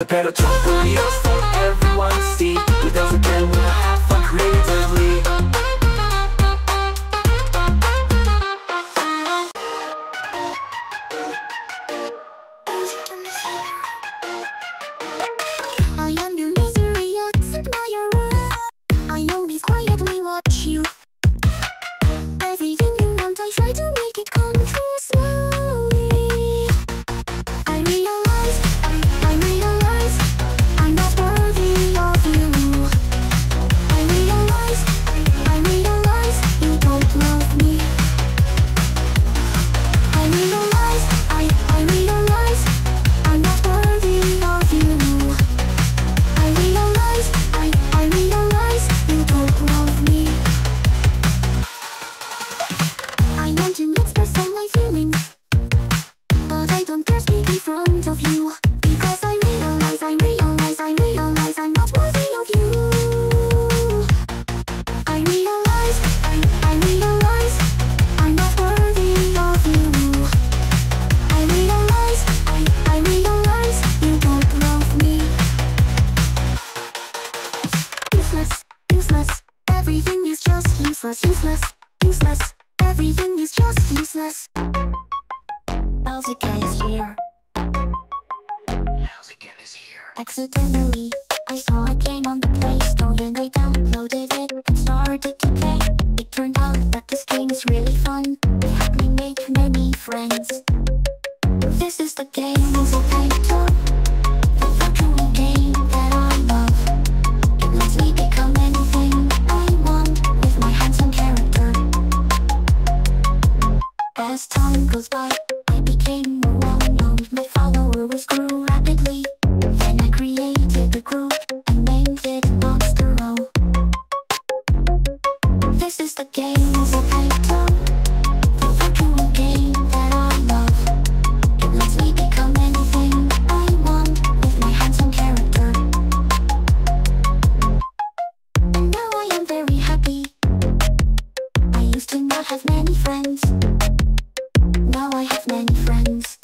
The pedal drop for yours everyone see. 2010 we'll have fun creating How's it get is here? How's it get is here? Accidentally, I saw a game on the Play Store and I downloaded it and started to play. It turned out that this game is really fun. It helped me make many friends. This is the game of a title. As time goes by do not have many friends. Now I have many friends.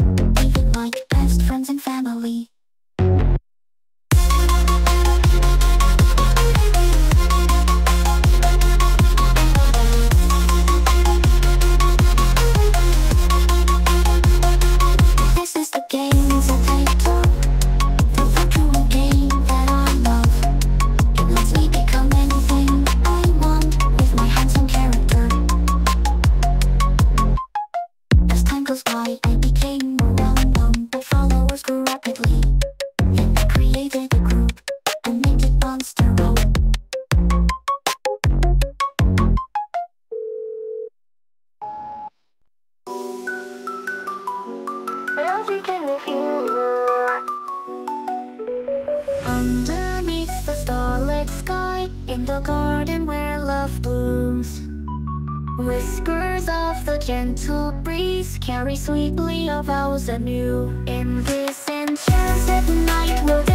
garden where love blooms. Whispers of the gentle breeze carry sweetly our vows anew. In this enchanted night will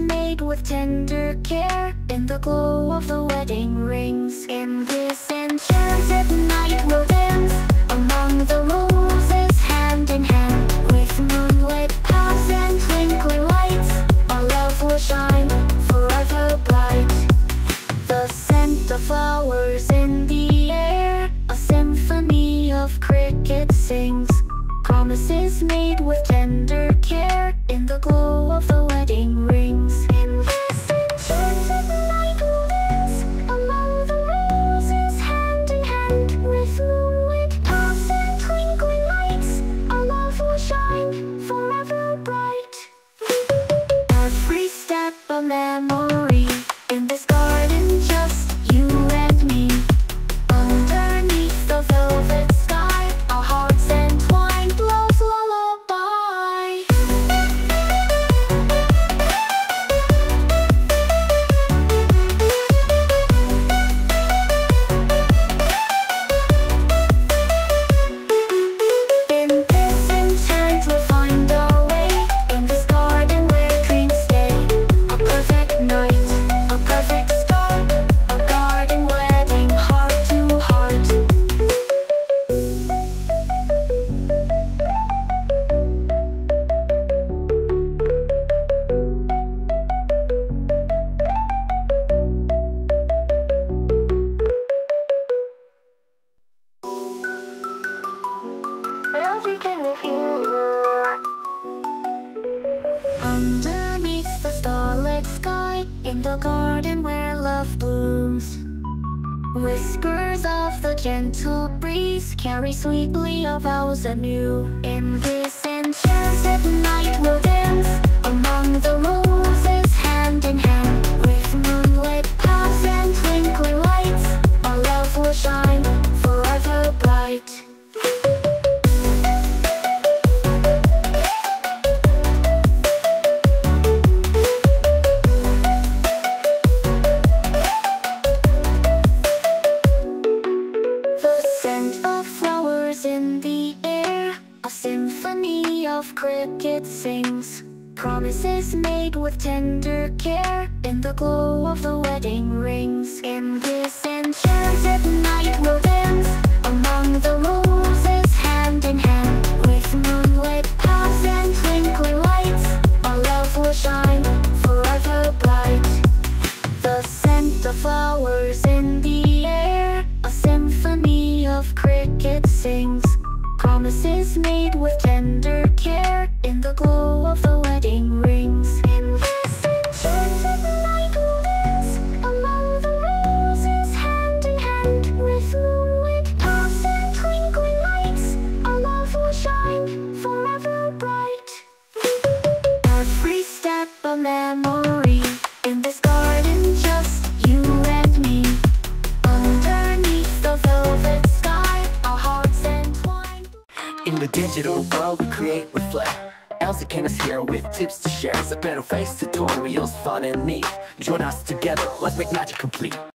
made with tender care. In the glow of the wedding rings In this enchanted night Memories. Underneath the starlit sky In the garden where love blooms. Whispers of the gentle breeze Carry sweetly our vows anew. In this enchanted night we'll dance Among the roses. Of cricket sings Promises made with tender care In the glow of the wedding rings. In this enchanted night we'll dance Among the roses hand in hand. With moonlit paths and twinkling lights Our love will shine forever bright. The scent of flowers in the air A symphony of cricket sings Promises made with tender care In the glow of the In the digital world we create with flair. Elziken is here with tips to share. It's a better face tutorials, fun and neat. Join us together, let's make magic complete